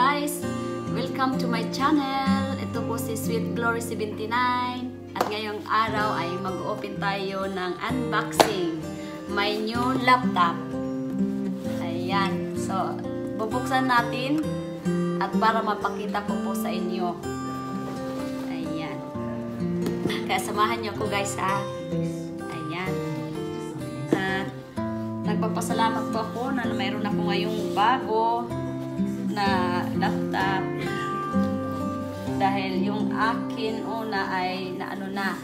guys! Welcome to my channel. Ito po si Sweet Glory 79. At ngayong araw ay mag-open tayo ng unboxing. My new laptop. Ayan. So, bubuksan natin at para mapakita ko po sa inyo. Ayan. Kaya samahan niyo ko guys ha. Ayan. At nagpapasalamat po ako na mayroon ako ngayong bago na laptop. Dahil yung akin una ay na ano na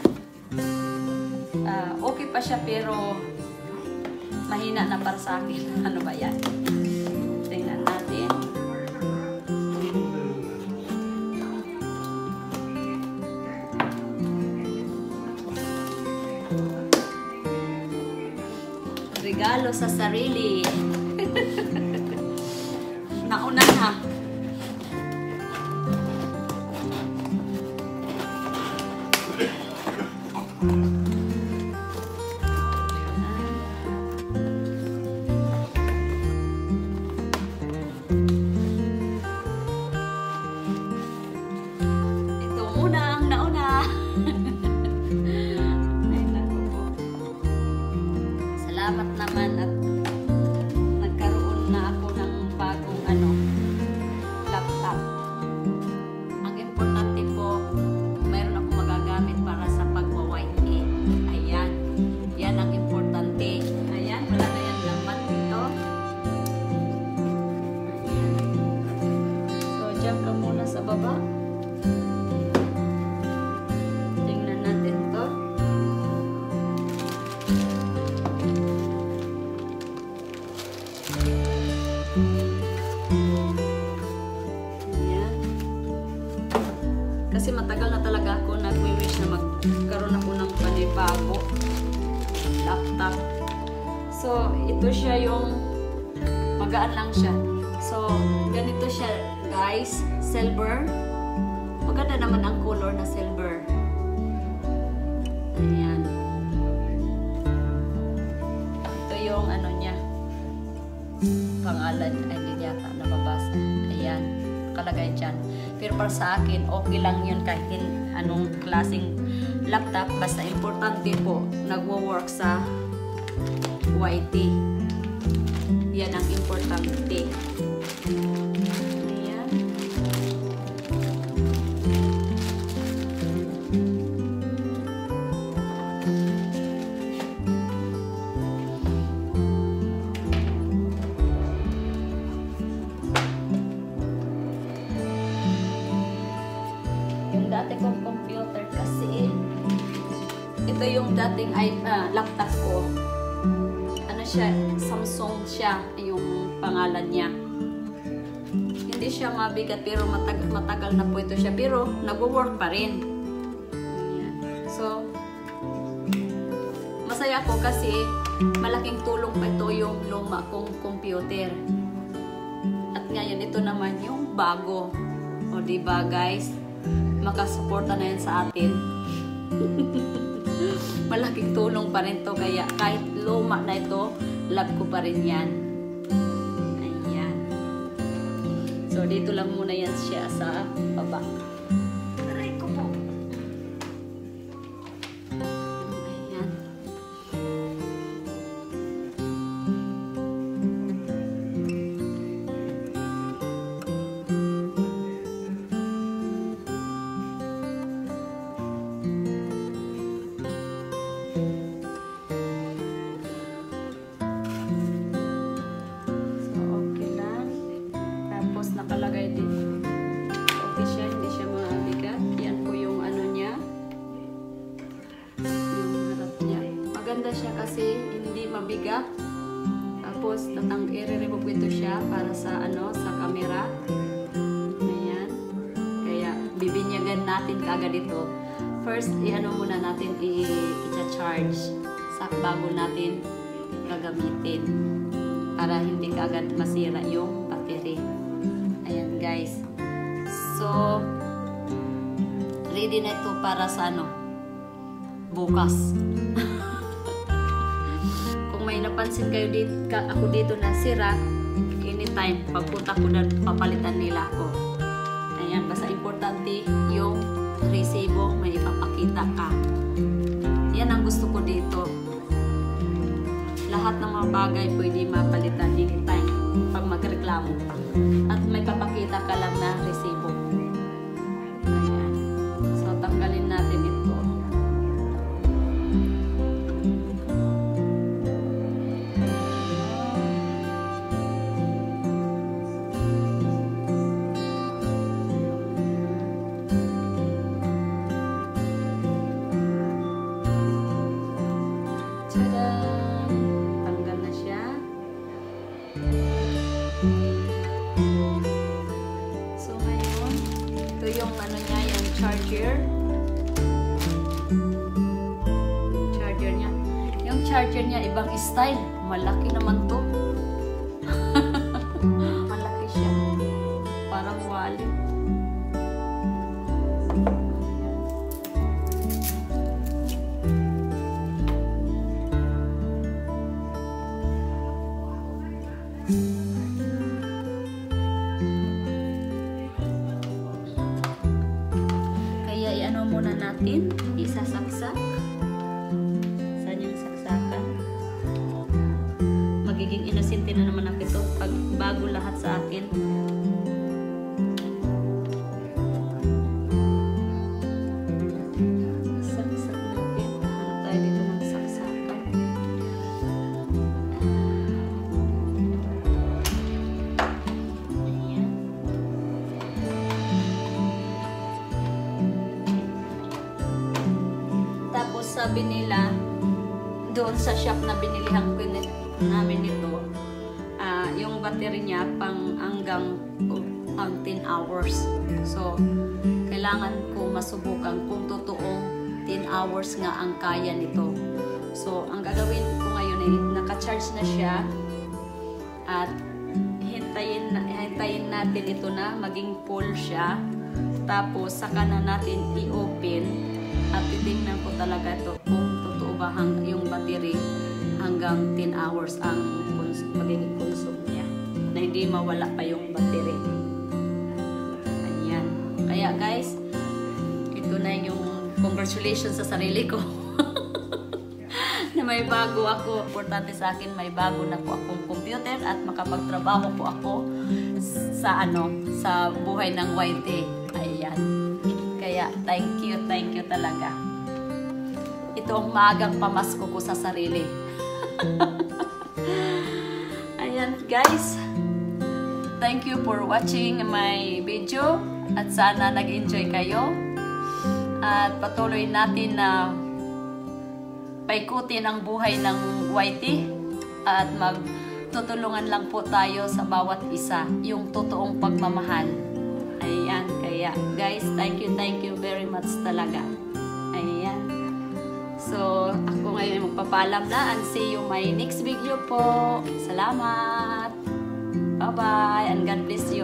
uh, okay pa siya pero mahina na para sa akin. Ano ba yan? Tingnan natin. Regalo sa sarili Kasi matagal na talaga ako nag-wish na magkaroon ako ng panibago laptop. So, ito siya yung magaan lang siya. So, ganito siya guys, silver. Maganda naman ang color na silver. Ayan. Ito yung ano niya. Pangalan, ay Nakalagay dyan. Pero para sa akin, okay lang yun kahit anong klaseng laptop. Basta importante po, nagwo-work sa YT. Yan ang importante. Yung dati kong computer kasi, ito yung dating ay, ah, laptop ko. Ano siya, Samsung siya, yung pangalan niya. Hindi siya mabigat pero matag matagal na po ito siya. Pero nagwo-work pa rin. Ayan. So, masaya ako kasi malaking tulong pa ito yung luma kong computer. At ngayon, ito naman yung bago. O, di ba guys? Makasuporta na yan sa atin. Malaking tulong pa rin to Kaya kahit luma na ito, love ko pa rin yan. Ayan. So, dito lang muna yan siya sa baba. Tatang i-remove ko ito siya para sa ano, sa camera. Ayan. Kaya, bibinyagan natin kagad ito. First, i-ano muna natin, i-charge sa bago natin gagamitin para hindi kaagad masira yung battery. Ayan guys. So, ready na ito para sa ano, bukas. May napansin kayo dito, ako dito na sira, anytime, pagpunta ko na, papalitan nila ako. Ayan, basta importante yung resibo, may ipapakita ka. Yan ang gusto ko dito. Lahat ng mga bagay pwede mapalitan anytime pag magreklamo. At may papakita ka lang na resibo. Charger niya, ibang style. Malaki naman to. Malaki siya. Parang wallet. Kaya i-ano muna natin, isasaksak. Akin. Natin. Tapos sabi nila, doon sa shop na binilihan ko namin yung battery niya pang hanggang um, 10 hours. So, kailangan ko masubukan kung totoong 10 hours nga ang kaya nito. So, ang gagawin ko ngayon ay naka-charge na siya at hintayin, hintayin natin ito na maging full siya. Tapos, saka na natin i-open at titingnan ko talaga ito kung totoo ba hang, yung battery hanggang 10 hours ang magiging consume niya. Na hindi mawala pa yung battery. Ayan. Kaya guys, ito na yung congratulations sa sarili ko. na may bago ako. Importante sa akin, may bago na po akong computer at makapagtrabaho po ako sa ano, sa buhay ng YT. Ayan. Kaya, thank you, thank you talaga. Ito ang maagang pamasko ko sa sarili. Ayan, guys. Thank you for watching my video at sana nag-enjoy kayo. At patuloy natin na paikutin ang buhay ng YT at magtutulungan lang po tayo sa bawat isa yung totoong pagmamahal. Ayan, kaya guys, thank you, thank you very much talaga. Ayan. So, ako ngayon magpapalam na and see you my next video po. Salamat! Bye-bye and God bless you.